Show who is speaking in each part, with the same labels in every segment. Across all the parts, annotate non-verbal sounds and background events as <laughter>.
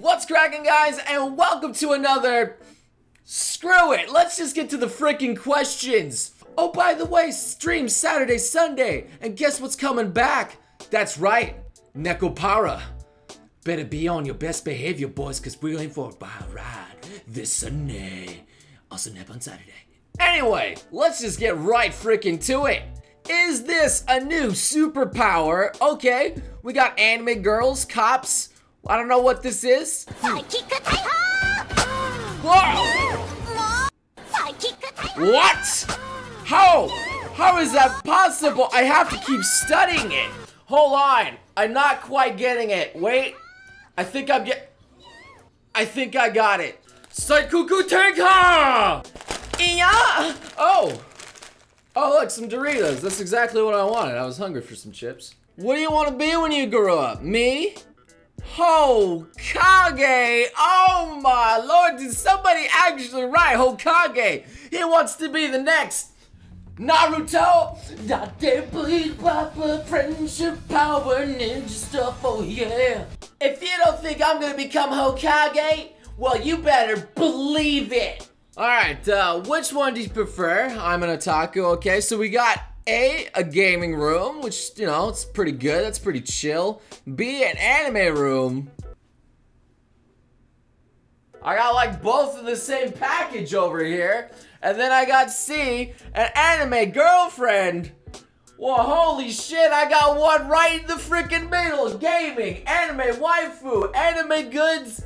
Speaker 1: What's cracking, guys, and welcome to another. Screw it, let's just get to the freaking questions. Oh, by the way, stream Saturday, Sunday, and guess what's coming back? That's right, Nekopara. Better be on your best behavior, boys, because we're in for a ride this Sunday. Also, nap on Saturday. Anyway, let's just get right freaking to it. Is this a new superpower? Okay, we got anime girls, cops. I don't know what this is. What? How? How is that possible? I have to keep studying it. Hold on. I'm not quite getting it. Wait. I think I'm get. I think I got it. Saikuku Tenka! Yeah! Oh! Oh, look, some Doritos. That's exactly what I wanted. I was hungry for some chips. What do you want to be when you grow up? Me? Hokage! Oh my lord, did somebody actually write Hokage? He wants to be the next Naruto! Date please proper friendship power ninja stuff, oh yeah! If you don't think I'm gonna become Hokage, well you better believe it! Alright, uh, which one do you prefer? I'm an otaku, okay, so we got A, a gaming room, which, you know, it's pretty good, that's pretty chill. B, an anime room. I got like both in the same package over here. And then I got C, an anime girlfriend. Well, holy shit, I got one right in the freaking middle. Gaming, anime waifu, anime goods.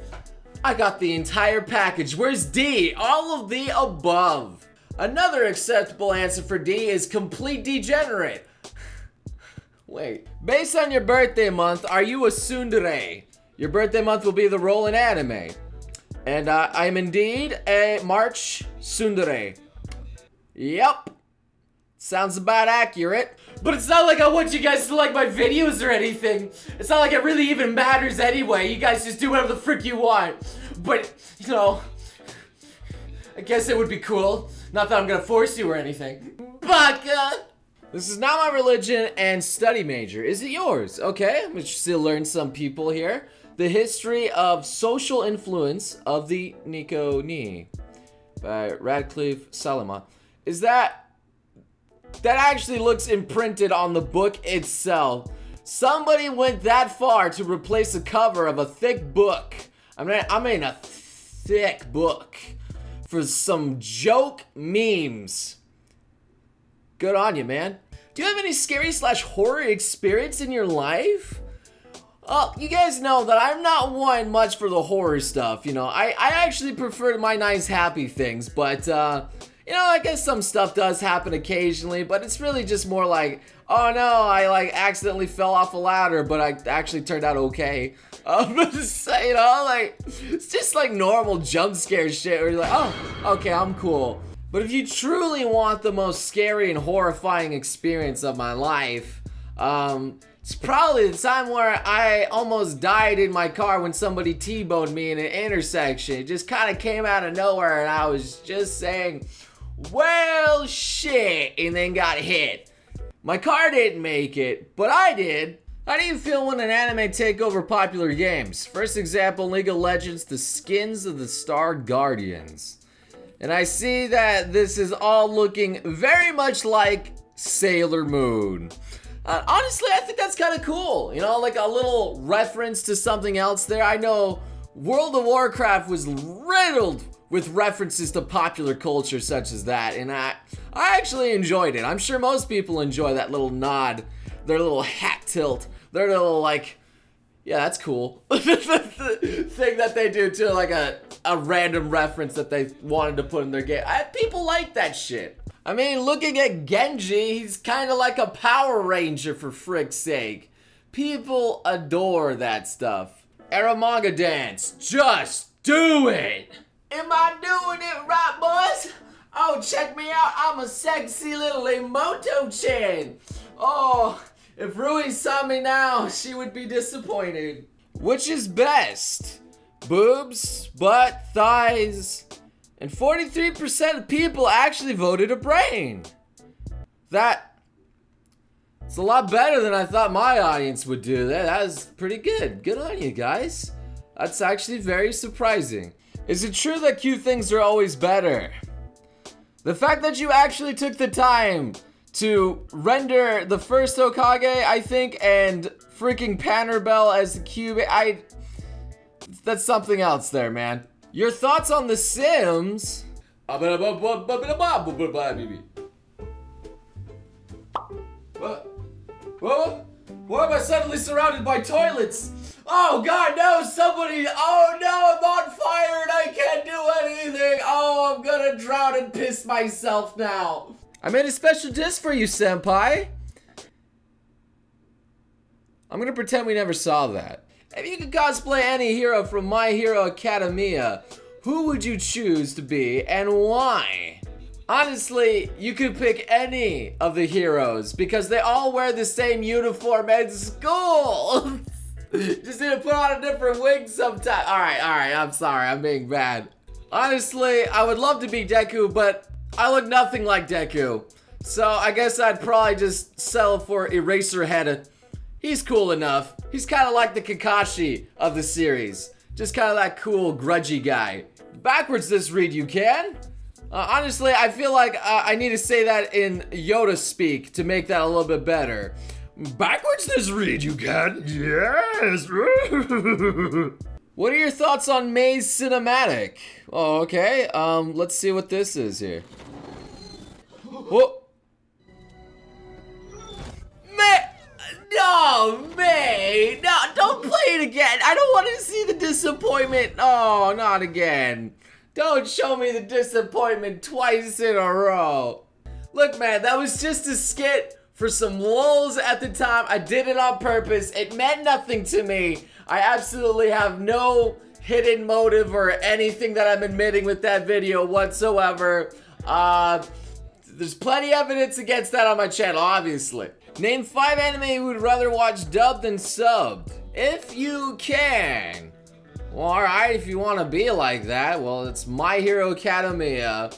Speaker 1: I got the entire package. Where's D? All of the above. Another acceptable answer for D is complete degenerate. Wait. Based on your birthday month, are you a tsundere? Your birthday month will be the role in anime. And uh, I'm indeed a March tsundere. Yep. Sounds about accurate. But it's not like I want you guys to like my videos or anything. It's not like it really even matters anyway. You guys just do whatever the frick you want. But, you know, I guess it would be cool. Not that I'm gonna force you or anything. Baka! Uh, this is not my religion and study major. Is it yours? Okay, I'm to learn some people here. The history of social influence of the Nico Ni by Radcliffe Salama. Is that that actually looks imprinted on the book itself. Somebody went that far to replace the cover of a thick book. I mean, I mean a thick book for some joke memes. Good on you, man. Do you have any scary slash horror experience in your life? Well, you guys know that I'm not one much for the horror stuff, you know. I, I actually prefer my nice happy things, but uh, you know, I guess some stuff does happen occasionally, but it's really just more like, oh no, I like accidentally fell off a ladder, but I actually turned out okay. <laughs> Um, <laughs> you know, like, it's just like normal jump scare shit where you're like, oh, okay, I'm cool. But if you truly want the most scary and horrifying experience of my life, um, it's probably the time where I almost died in my car when somebody T-boned me in an intersection. It just kind of came out of nowhere and I was just saying, well, shit, and then got hit. My car didn't make it, but I did. How do you feel when an anime take over popular games? First example, League of Legends, the skins of the Star Guardians. And I see that this is all looking very much like Sailor Moon. Uh, honestly, I think that's kind of cool. You know, like a little reference to something else there. I know World of Warcraft was riddled with references to popular culture such as that, and I, I actually enjoyed it. I'm sure most people enjoy that little nod, their little hat tilt, their little like, yeah, that's cool. <laughs> thing that they do to like a, a random reference that they wanted to put in their game. I, people like that shit. I mean, looking at Genji, he's kind of like a Power Ranger for frick's sake. People adore that stuff. Aramanga dance, just do it! Am I doing it right, boys? Oh, check me out, I'm a sexy little Emoto-chan. Oh, if Rui saw me now, she would be disappointed. Which is best? Boobs, butt, thighs, and 43% of people actually voted a brain. That, it's a lot better than I thought my audience would do. That, that was pretty good. Good on you guys. That's actually very surprising. Is it true that cute things are always better? The fact that you actually took the time to render the first Hokage, I think, and freaking Panerbell as the cube, I... That's something else there, man. Your thoughts on The Sims? What? What? Why am I suddenly surrounded by toilets? Oh god, no, somebody, oh no, I'm on fire and I can't do anything. Oh, I'm gonna drown and piss myself now. I made a special disc for you, senpai. I'm gonna pretend we never saw that. If you could cosplay any hero from My Hero Academia, who would you choose to be and why? Honestly, you could pick any of the heroes because they all wear the same uniform at school. <laughs> <laughs> Just need to put on a different wig sometime. Alright, alright, I'm sorry, I'm being bad. Honestly, I would love to be Deku, but I look nothing like Deku. So I guess I'd probably just settle for Eraserhead. He's cool enough. He's kind of like the Kakashi of the series. Just kind of that cool, grudgy guy. Backwards this read you can. Uh, honestly, I feel like uh, I need to say that in Yoda speak to make that a little bit better. Backwards this read you can. Yes. <laughs> what are your thoughts on Mei's cinematic? Oh, okay. Um, let's see what this is here. Whoa. No, Mei! No, don't play it again. I don't want to see the disappointment. Oh, not again. Don't show me the disappointment twice in a row. Look, man, that was just a skit for some lulls at the time. I did it on purpose. It meant nothing to me. I absolutely have no hidden motive or anything that I'm admitting with that video whatsoever. Uh, there's plenty of evidence against that on my channel, obviously. Name five anime you would rather watch dubbed than subbed. If you can. Well, alright, if you want to be like that, well, it's My Hero Academia,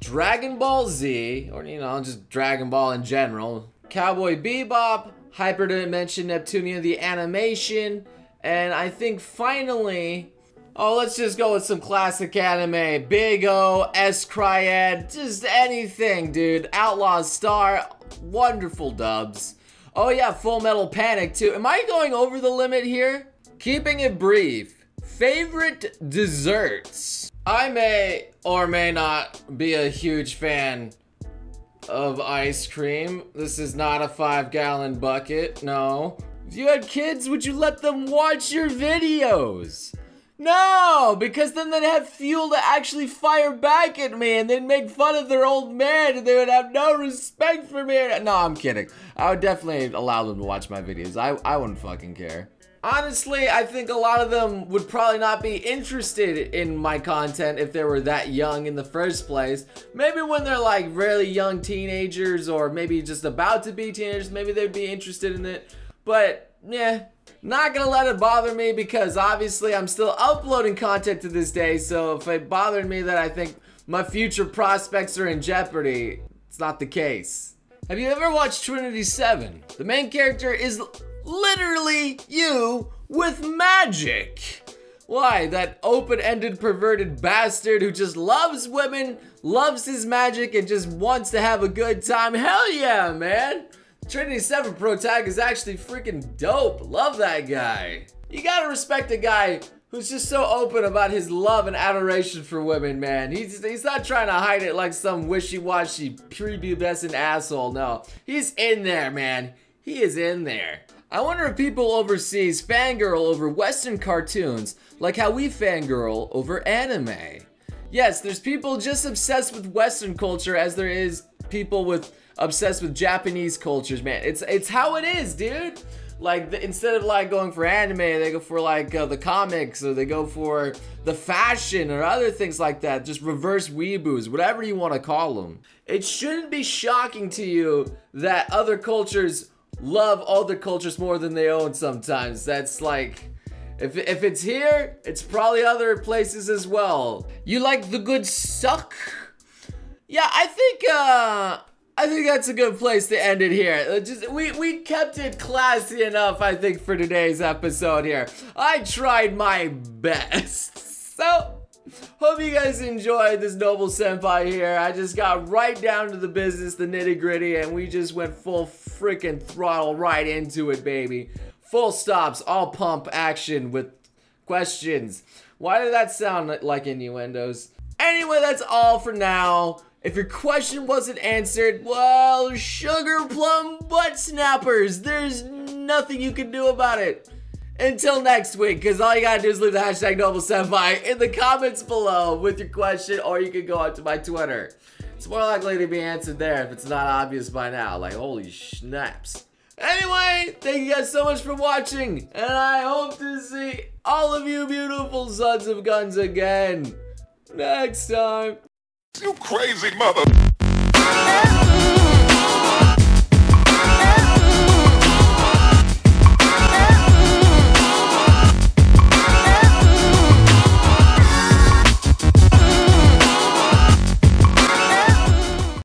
Speaker 1: Dragon Ball Z, or, you know, just Dragon Ball in general, Cowboy Bebop, Hyperdimension Neptunia, the animation, and I think finally, oh, let's just go with some classic anime. Big O, s-CRY-ed, just anything, dude. Outlaw Star, wonderful dubs. Oh yeah, Full Metal Panic too. Am I going over the limit here? Keeping it brief. Favorite desserts? I may or may not be a huge fan of ice cream. This is not a five gallon bucket, no. If you had kids, would you let them watch your videos? No, because then they'd have fuel to actually fire back at me and they'd make fun of their old man and they would have no respect for me. No, I'm kidding. I would definitely allow them to watch my videos. I, I wouldn't fucking care. Honestly, I think a lot of them would probably not be interested in my content if they were that young in the first place. Maybe when they're like really young teenagers or maybe just about to be teenagers, maybe they'd be interested in it. But, yeah, not gonna let it bother me because obviously I'm still uploading content to this day. So if it bothered me that I think my future prospects are in jeopardy, it's not the case. Have you ever watched Trinity 7? The main character is literally you with magic. Why? That open-ended perverted bastard who just loves women, loves his magic, and just wants to have a good time. Hell yeah, man! Trinity 7 Pro Tag is actually freaking dope. Love that guy. You gotta respect a guy who's just so open about his love and adoration for women, man. He's, he's not trying to hide it like some wishy-washy, prepubescent asshole. No, he's in there, man. He is in there. I wonder if people overseas fangirl over Western cartoons like how we fangirl over anime. Yes, there's people just obsessed with Western culture as there is people with obsessed with Japanese cultures, man. It's it's how it is, dude. Like the, instead of like going for anime, they go for like uh, the comics or they go for the fashion or other things like that. Just reverse weeboos, whatever you want to call them. It shouldn't be shocking to you that other cultures love other cultures more than they own sometimes. That's like, if, if it's here, it's probably other places as well. You like the good suck? Yeah, I think, uh, I think that's a good place to end it here. Uh, Just we we kept it classy enough, I think, for today's episode here. I tried my best. <laughs> So, hope you guys enjoyed this noble senpai here. I just got right down to the business, the nitty gritty, and we just went full freaking throttle right into it, baby. Full stops, all pump action with questions. Why did that sound like innuendos? Anyway, that's all for now. If your question wasn't answered, well, sugar plum butt snappers. There's nothing you can do about it. Until next week, because all you gotta do is leave the hashtag Noble in the comments below with your question, or you can go out to my Twitter. It's more likely to be answered there if it's not obvious by now. Like, holy snaps. Anyway, thank you guys so much for watching, and I hope to see all of you beautiful sons of guns again next time.
Speaker 2: You crazy mother.